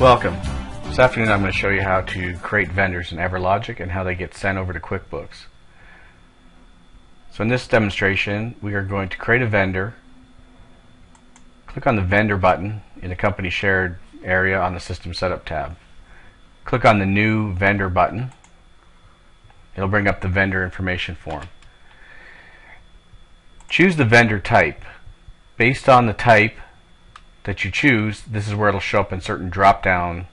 Welcome. This afternoon I'm going to show you how to create vendors in EverLogic and how they get sent over to QuickBooks. So in this demonstration we are going to create a vendor, click on the vendor button in the company shared area on the system setup tab. Click on the new vendor button. It'll bring up the vendor information form. Choose the vendor type. Based on the type that you choose, this is where it'll show up in certain drop-down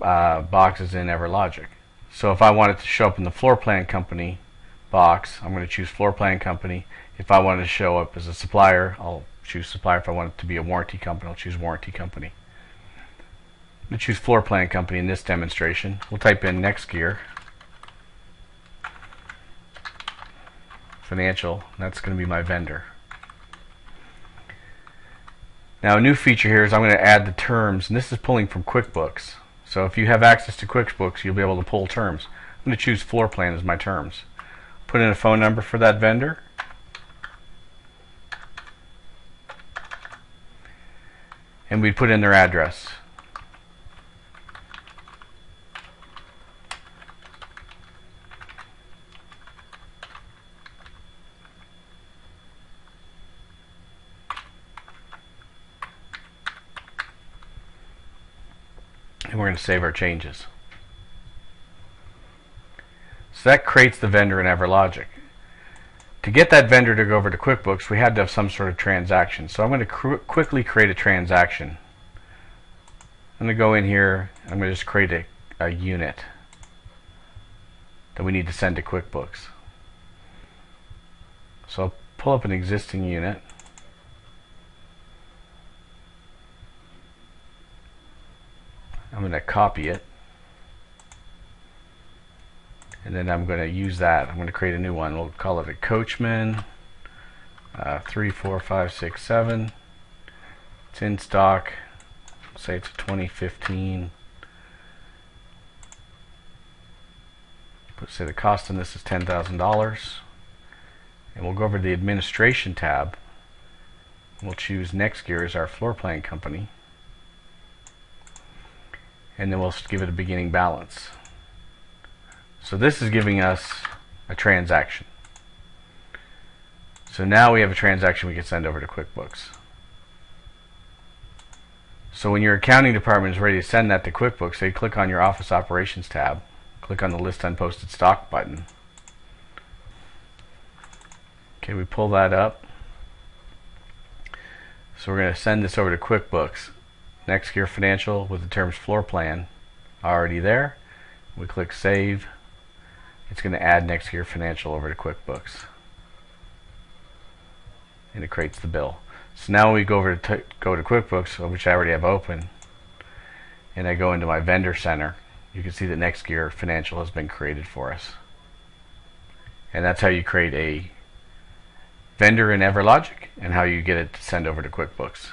uh, boxes in EverLogic. So if I want it to show up in the floor plan company box, I'm going to choose floor plan company. If I want it to show up as a supplier, I'll choose supplier. If I want it to be a warranty company, I'll choose warranty company. I'm going to choose floor plan company in this demonstration. We'll type in NextGear. Financial, that's going to be my vendor. Now a new feature here is I'm going to add the terms, and this is pulling from QuickBooks. So if you have access to QuickBooks, you'll be able to pull terms. I'm going to choose floor plan as my terms. Put in a phone number for that vendor. And we'd put in their address. And we're going to save our changes. So that creates the vendor in EverLogic. To get that vendor to go over to QuickBooks, we had to have some sort of transaction. So I'm going to quickly create a transaction. I'm going to go in here, I'm going to just create a, a unit that we need to send to QuickBooks. So I'll pull up an existing unit. Going to copy it. And then I'm going to use that. I'm going to create a new one. We'll call it a coachman. Uh, 3 4 5 6 7 it's in stock. Say it's a 2015 Put, say the cost on this is $10,000 and we'll go over to the administration tab. We'll choose NextGear as our floor plan company and then we'll give it a beginning balance. So this is giving us a transaction. So now we have a transaction we can send over to QuickBooks. So when your accounting department is ready to send that to QuickBooks, they click on your Office Operations tab, click on the List Unposted Stock button. Okay, we pull that up. So we're going to send this over to QuickBooks. NextGear Financial with the terms floor plan already there. We click Save. It's going to add Next NextGear Financial over to QuickBooks. And it creates the bill. So now we go over to go to QuickBooks, uh, which I already have open, and I go into my vendor center. You can see that Next NextGear Financial has been created for us. And that's how you create a vendor in EverLogic and how you get it to send over to QuickBooks.